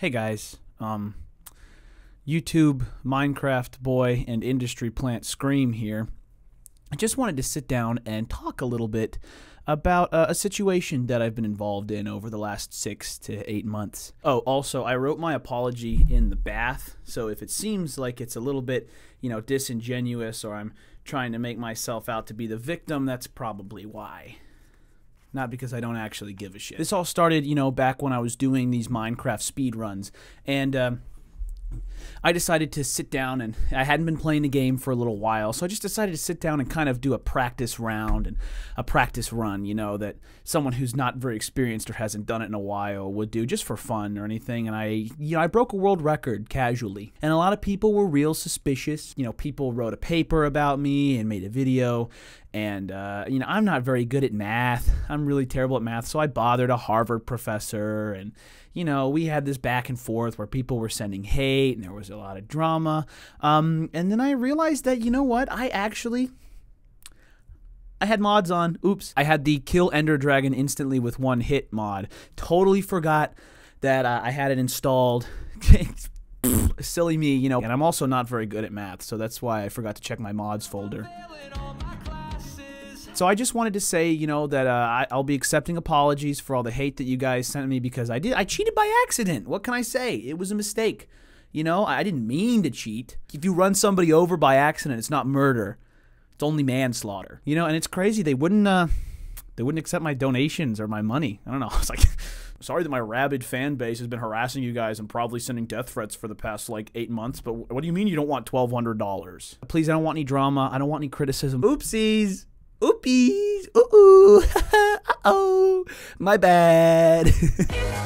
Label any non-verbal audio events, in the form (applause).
Hey guys, um, YouTube, Minecraft boy, and industry plant Scream here. I just wanted to sit down and talk a little bit about uh, a situation that I've been involved in over the last six to eight months. Oh, also, I wrote my apology in the bath, so if it seems like it's a little bit, you know, disingenuous or I'm trying to make myself out to be the victim, that's probably why not because I don't actually give a shit. This all started, you know, back when I was doing these Minecraft speed runs, and um, I decided to sit down and I hadn't been playing the game for a little while, so I just decided to sit down and kind of do a practice round and a practice run, you know, that someone who's not very experienced or hasn't done it in a while would do just for fun or anything. And I, you know, I broke a world record casually. And a lot of people were real suspicious. You know, people wrote a paper about me and made a video. And, uh, you know, I'm not very good at math. I'm really terrible at math. So I bothered a Harvard professor and, you know, we had this back and forth where people were sending hate and there was a lot of drama. Um, and then I realized that, you know what? I actually. I had mods on. Oops. I had the kill Ender Dragon instantly with one hit mod. Totally forgot that uh, I had it installed. (laughs) Silly me, you know. And I'm also not very good at math, so that's why I forgot to check my mods folder. So I just wanted to say, you know, that uh, I, will be accepting apologies for all the hate that you guys sent me because I did. I cheated by accident. What can I say? It was a mistake. You know, I didn't mean to cheat. If you run somebody over by accident, it's not murder. It's only manslaughter. You know, and it's crazy. They wouldn't. Uh, they wouldn't accept my donations or my money. I don't know. (laughs) It's like. (laughs) Sorry that my rabid fan base has been harassing you guys and probably sending death threats for the past like eight months. But what do you mean you don't want twelve hundred dollars? Please, I don't want any drama. I don't want any criticism. Oopsies. Oopies. Ooh. uh oh. (laughs) My bad. (laughs)